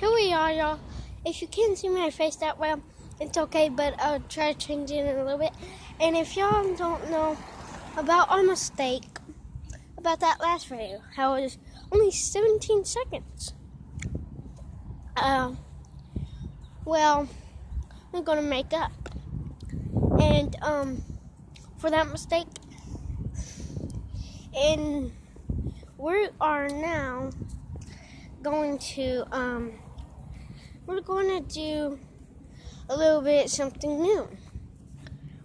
here we are, y'all. If you can't see my face that well, it's okay, but I'll try to change it a little bit. And if y'all don't know about our mistake, about that last video, how it was only 17 seconds. Um, well, we're gonna make up. And um, for that mistake, and we are now going to um, we're going to do a little bit something new.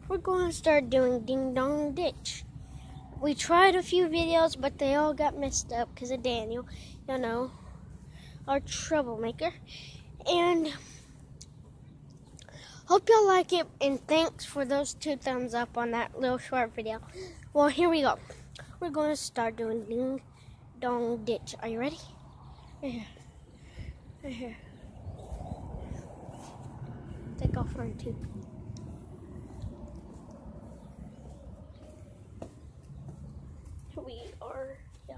We're going to start doing ding dong ditch. We tried a few videos, but they all got messed up because of Daniel, you know, our troublemaker. And hope y'all like it, and thanks for those two thumbs up on that little short video. Well, here we go. We're going to start doing ding dong ditch. Are you ready? Right here. Right here. One too. We are. Yeah.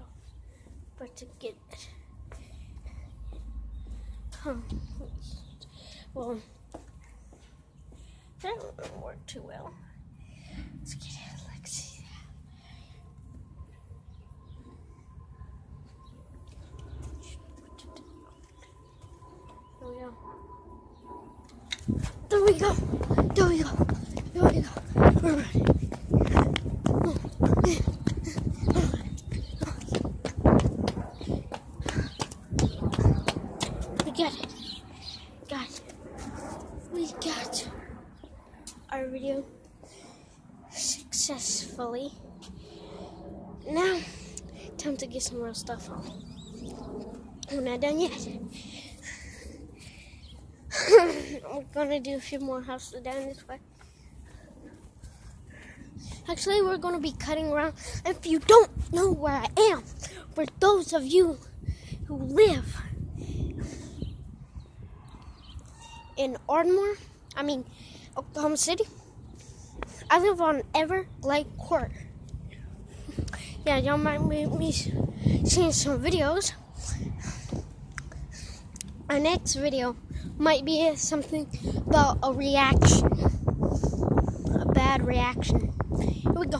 But to get um, well that didn't work too well. Let's get it. Let's see There we go. There we go. There we go. We're ready. We got it. Guys, we got our video successfully. Now, time to get some real stuff on. We're not done yet. We're gonna do a few more houses down this way. Actually, we're gonna be cutting around. If you don't know where I am, for those of you who live in Ardmore, I mean Oklahoma City, I live on Everglade Court. Yeah, y'all might be me seeing some videos. Our next video might be something about a reaction, a bad reaction. Here we go.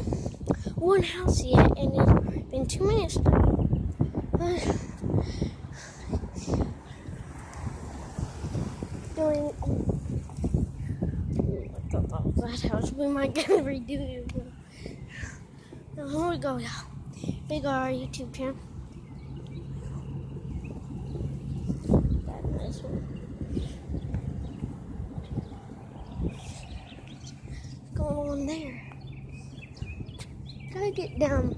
One house yet, and it's been two minutes. Doing oh, that house, we might get to redo it. Now, here we go, y'all. We got our YouTube channel. That nice one. On there? Gotta get down.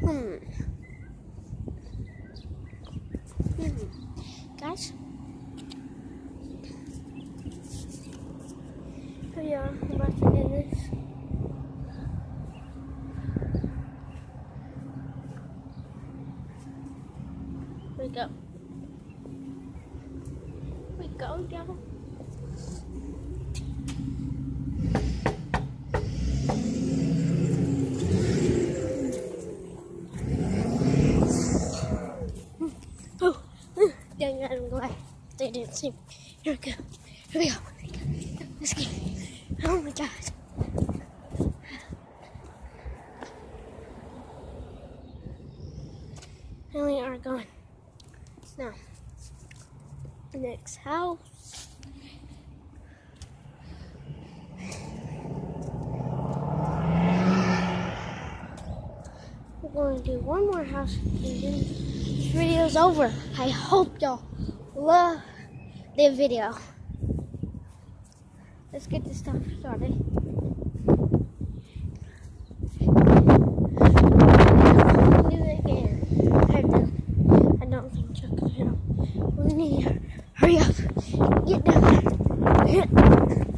Hmm. Hmm. Guys? Oh yeah, I'm about to do this. We go. We go, y'all. Oh, dang, I'm glad they didn't see me. Here we go. Here we go. Let's get Oh my god. And we are going. Now, next house. going to do one more house and then this video's over. I hope y'all love the video. Let's get this stuff started. Do it again. I don't, think Chuck is We need hurry up. Get down there.